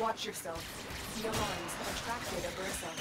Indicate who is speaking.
Speaker 1: Watch yourself. The alarms attracted a bursa.